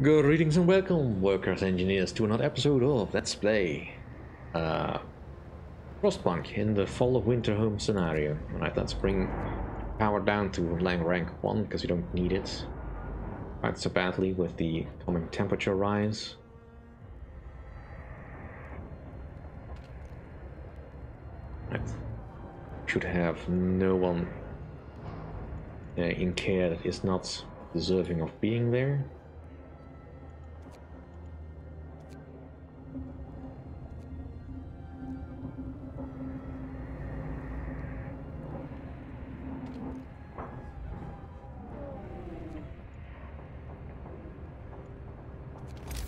Greetings and welcome, workers engineers, to another episode of Let's Play uh, Frostpunk in the Fall of Winterhome scenario. Alright, let's bring power down to Lang rank 1, because we don't need it quite so badly with the coming temperature rise. Right. Should have no one uh, in care that is not deserving of being there.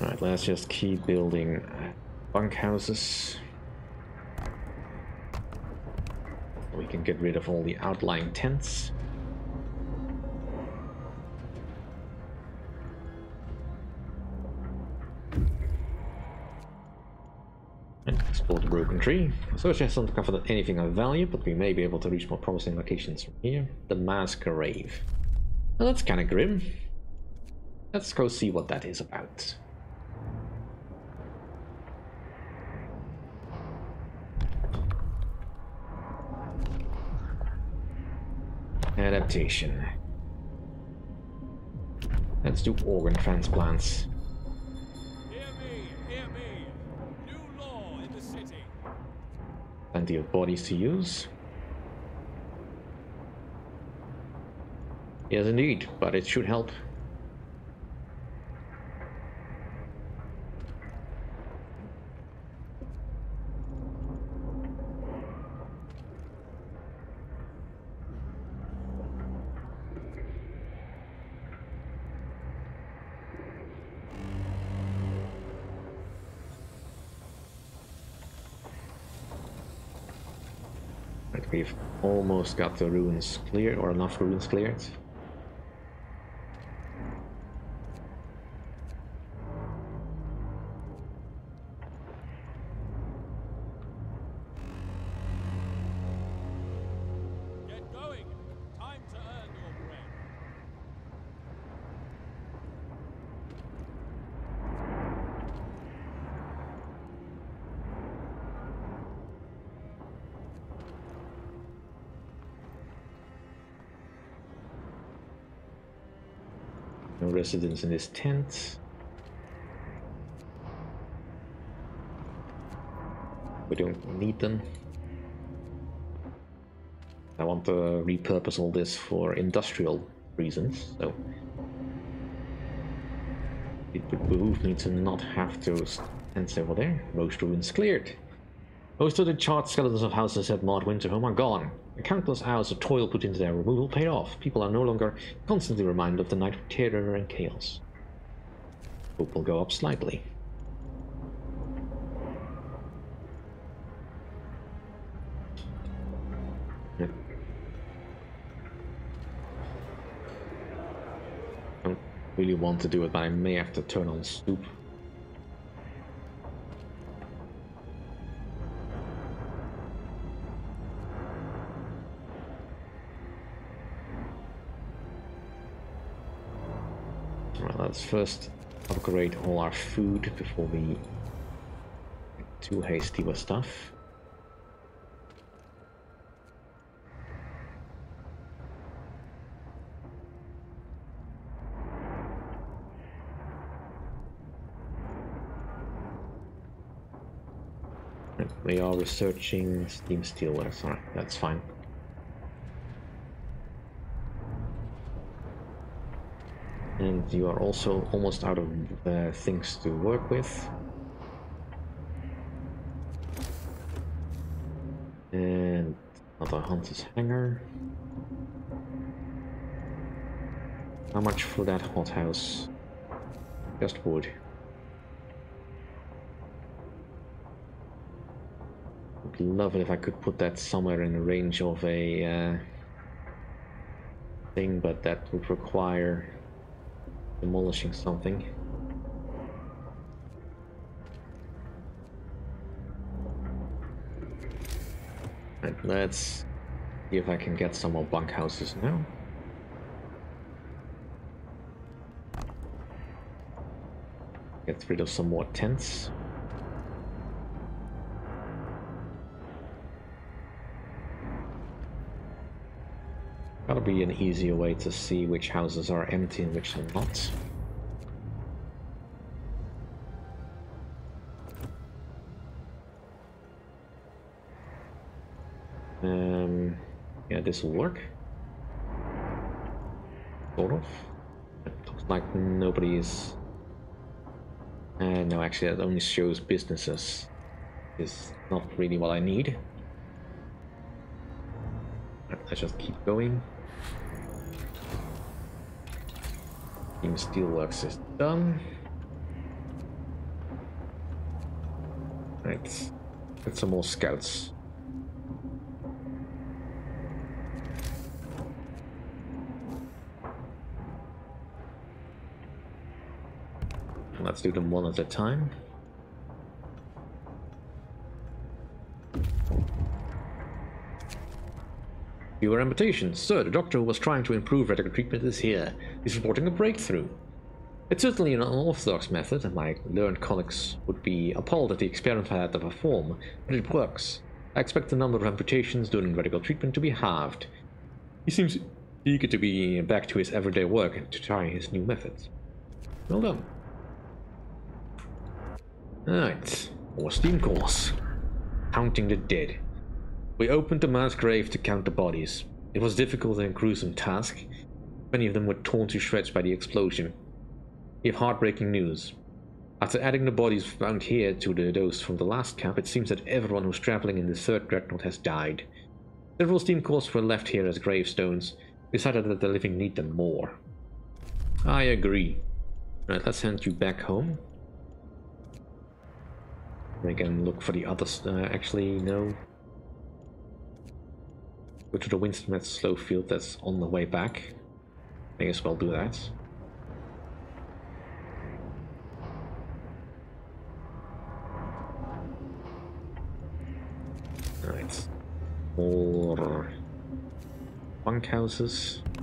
Right, let's just keep building bunkhouses. We can get rid of all the outlying tents. And explore the broken tree. So Search has not covered anything of value, but we may be able to reach more promising locations from here. The mass grave. Well, that's kind of grim. Let's go see what that is about. Adaptation. Let's do organ transplants. Hear me, hear me. New law in the city. Plenty of bodies to use. Yes, indeed, but it should help. We've almost got the ruins cleared, or enough ruins cleared. Residents in this tent. We don't need them. I want to repurpose all this for industrial reasons, so it would behoove me to not have those tents over there. Most ruins cleared. Most of the charred skeletons of houses at Mod Winterhome are gone. The countless hours of toil put into their removal paid off. People are no longer constantly reminded of the night of terror and chaos. Hope will go up slightly. Yep. Don't really want to do it, but I may have to turn on soup. Right, let's first upgrade all our food before we get too hasty with stuff. We are researching steam steelworks. Alright, that's fine. And you are also almost out of uh, things to work with. And another hunter's hangar. How much for that hothouse? Just wood. Would love it if I could put that somewhere in the range of a uh, thing, but that would require demolishing something. Right, let's see if I can get some more bunkhouses now. Get rid of some more tents. Gotta be an easier way to see which houses are empty and which are not. Um, yeah, this will work. Sort of. It looks like nobody is... Uh, no, actually that only shows businesses. Is not really what I need. Let's just keep going. Steam Steelworks is done. Right. Get some more scouts. Let's do them one at a time. Your invitation. Sir, the doctor who was trying to improve radical treatment is here. He's reporting a breakthrough. It's certainly an unorthodox method, and my learned colleagues would be appalled at the experiment I had to perform, but it works. I expect the number of amputations during radical treatment to be halved. He seems eager to be back to his everyday work and to try his new methods. Well done. Alright, more steam cores. Counting the dead. We opened the mass grave to count the bodies. It was difficult and gruesome task. Many of them were torn to shreds by the explosion. We have heartbreaking news. After adding the bodies found here to the, those from the last camp, it seems that everyone who's traveling in the third dreadnought has died. Several steam cores were left here as gravestones. We decided that the living need them more. I agree. Right, let's send you back home. We can look for the others. Uh, actually, no. Go to the Windsnap Snowfield that's on the way back. May as well do that. Right. More bunkhouses. Just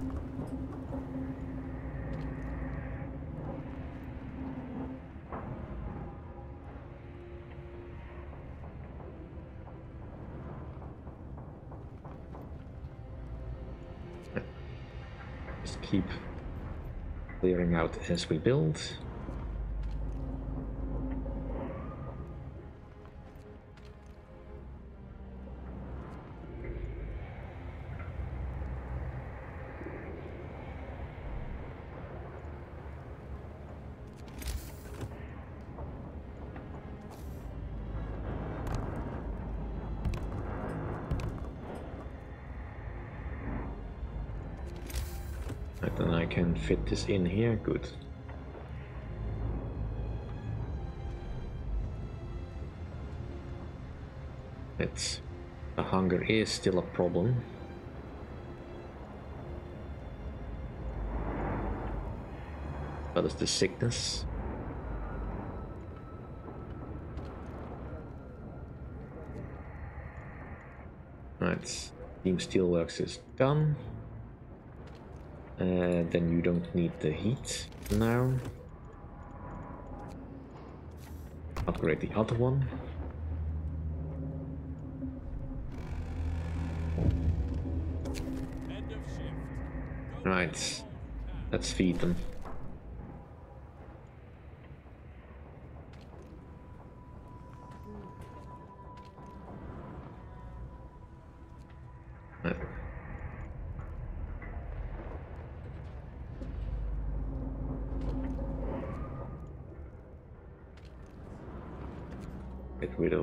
clearing out as we build. Can fit this in here, good. It's the hunger is still a problem. But is the sickness. Right, Steam Steelworks is done. Uh, then you don't need the heat now. Upgrade the other one. Right, let's feed them.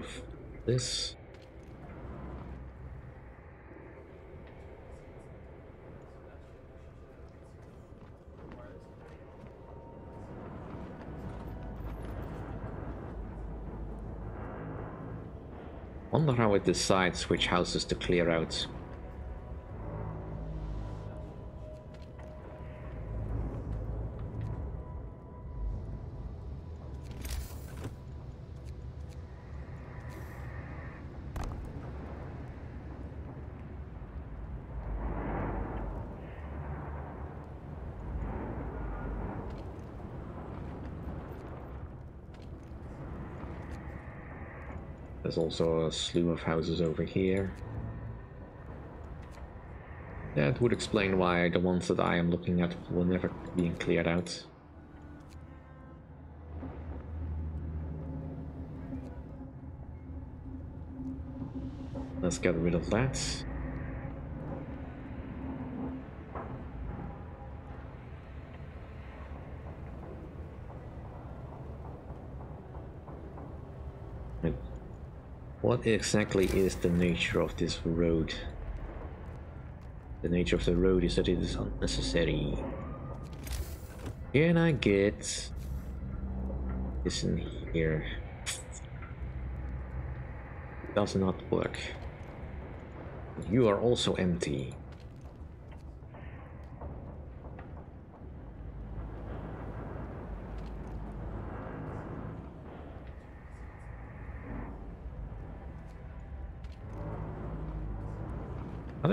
Of this. Wonder how it decides which houses to clear out. There's also a slew of houses over here. That would explain why the ones that I am looking at will never being cleared out. Let's get rid of that. What exactly is the nature of this road? The nature of the road is that it is unnecessary. Can I get this in here? Does not work. You are also empty.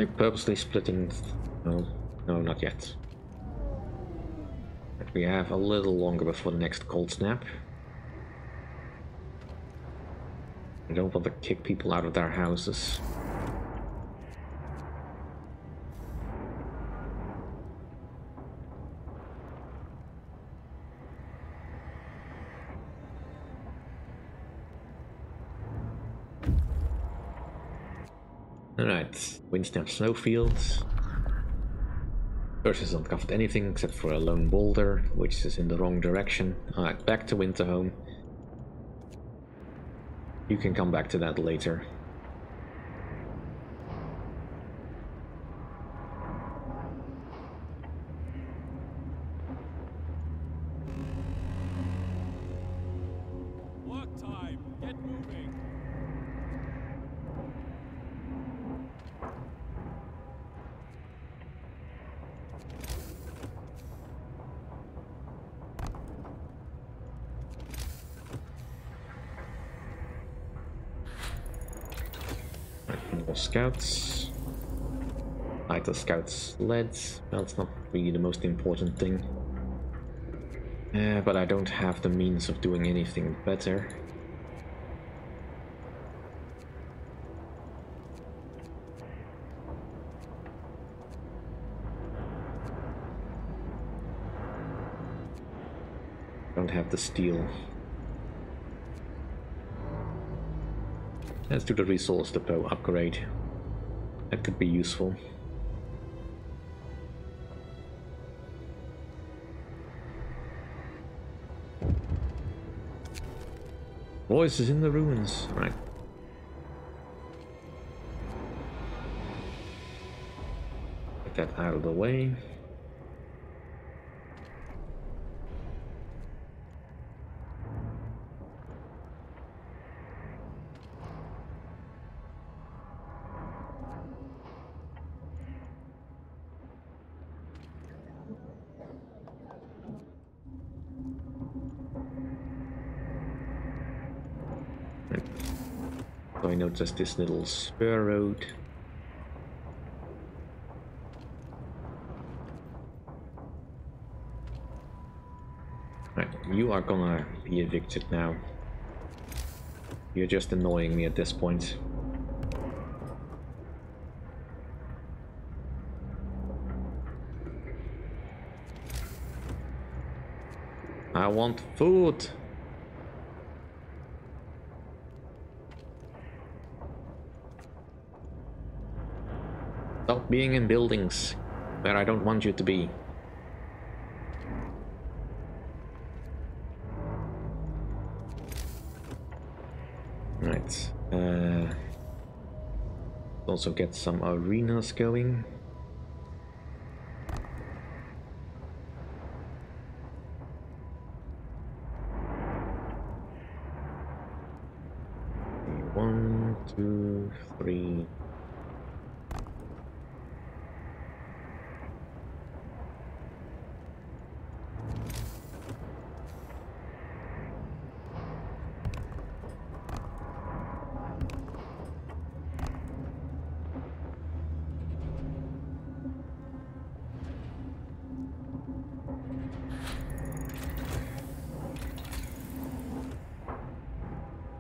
They purposely splitting? No, no, not yet. But we have a little longer before the next cold snap. I don't want to kick people out of their houses. Alright, Windsnap Snowfields. First hasn't covered anything except for a lone boulder, which is in the wrong direction. Alright, back to Winterhome. You can come back to that later. More scouts. Like the scouts' sleds. That's not really the most important thing. Uh, but I don't have the means of doing anything better. Don't have the steel. Let's do the resource depot upgrade. That could be useful. Voices in the ruins. Right. Get that out of the way. Just this little spur road. You are gonna be evicted now. You're just annoying me at this point. I want food. Being in buildings where I don't want you to be. Right. Uh, also get some arenas going. One, two, three,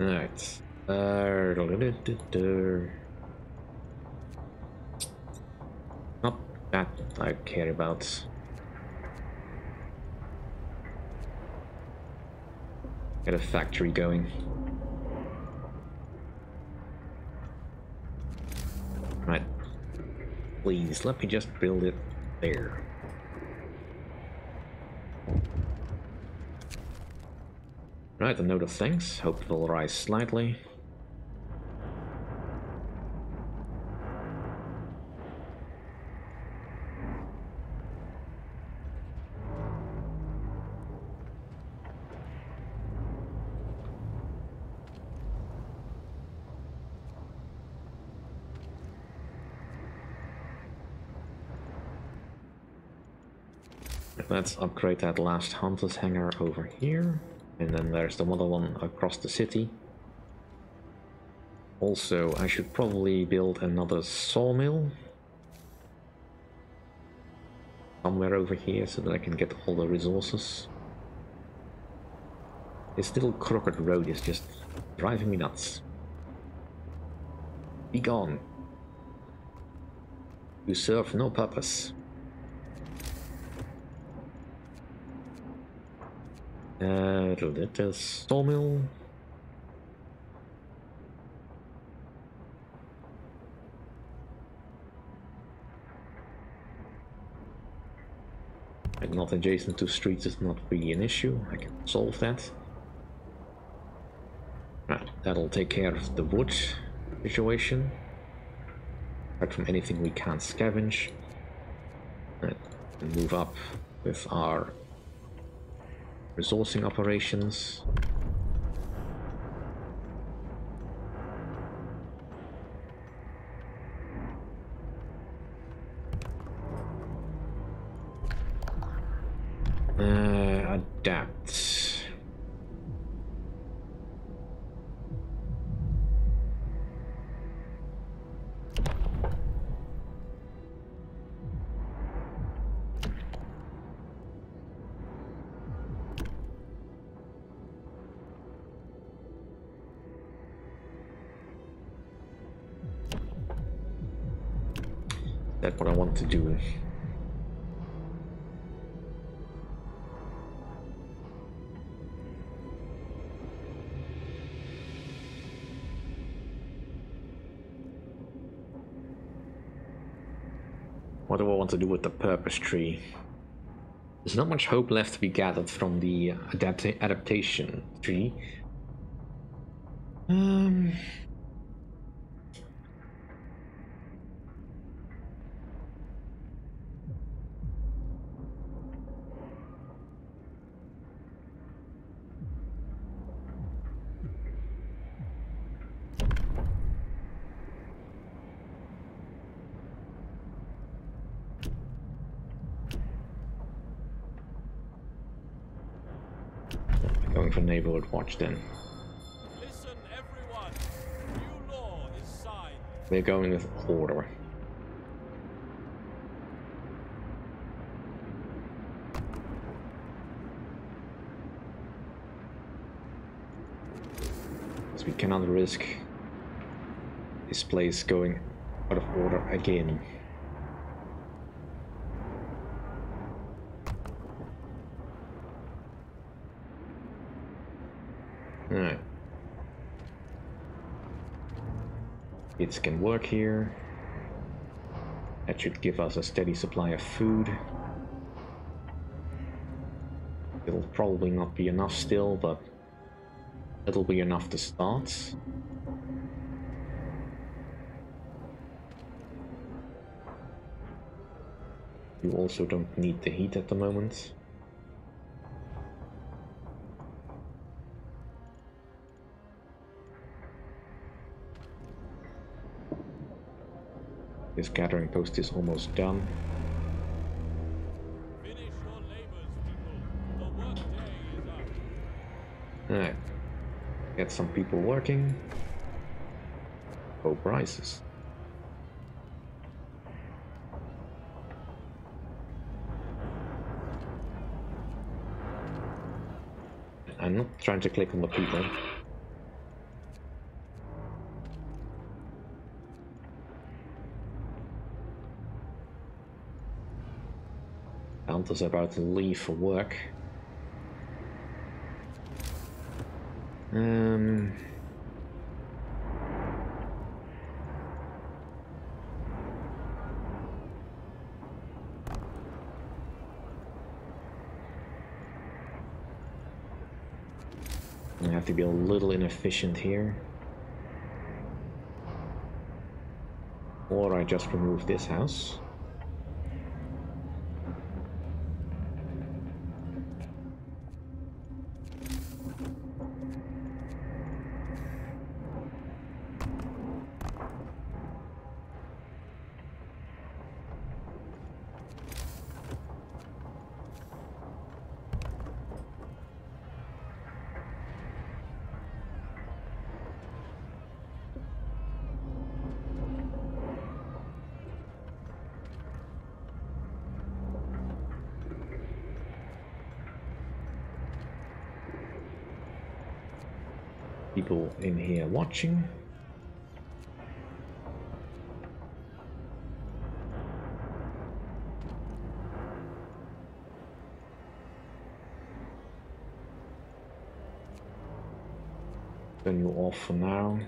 Alright. Uh, not that I care about. Get a factory going. Right. Please, let me just build it there. Right, a note of thanks. Hope it will rise slightly. Let's upgrade that last Hunters hangar over here. And then there's the other one across the city. Also, I should probably build another sawmill. Somewhere over here so that I can get all the resources. This little crooked road is just driving me nuts. Be gone. You serve no purpose. Uh, little sawmill. Like not adjacent to streets is not really an issue. I can solve that. Right, that'll take care of the wood situation. Apart from anything we can't scavenge. Right, and move up with our resourcing operations. What I want to do. What do I want to do with the purpose tree? There's not much hope left to be gathered from the adapt adaptation tree. Um, going for neighborhood watch then. Listen, everyone. New law is signed. We're going with order. Because we cannot risk this place going out of order again. Alright. It can work here. That should give us a steady supply of food. It'll probably not be enough still, but it'll be enough to start. You also don't need the heat at the moment. This gathering post is almost done. Labors, people. The work day is up. Alright. Get some people working. Oh, prices. I'm not trying to click on the people. Countess about to leave for work. Um. I have to be a little inefficient here. Or I just remove this house. People in here watching. Turn you off for now.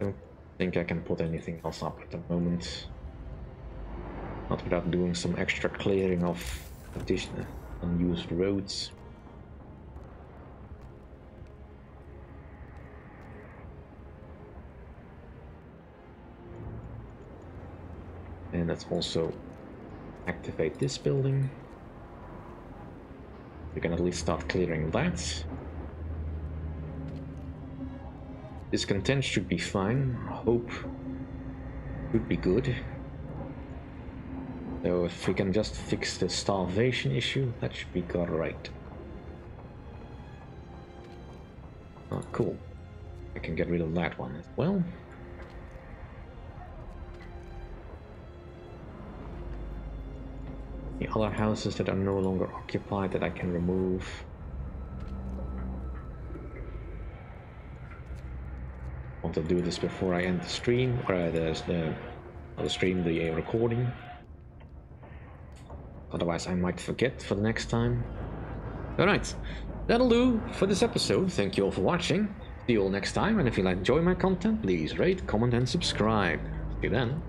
I Don't think I can put anything else up at the moment. Without doing some extra clearing of additional unused roads. And let's also activate this building. We can at least start clearing that. Discontent should be fine. Hope should be good. So if we can just fix the starvation issue, that should be got right. Oh, cool. I can get rid of that one as well. The other houses that are no longer occupied that I can remove. Want to do this before I end the stream, or uh, the, the, the stream, the recording. Otherwise, I might forget for the next time. Alright, that'll do for this episode. Thank you all for watching. See you all next time, and if you like enjoy my content, please rate, comment, and subscribe. See you then.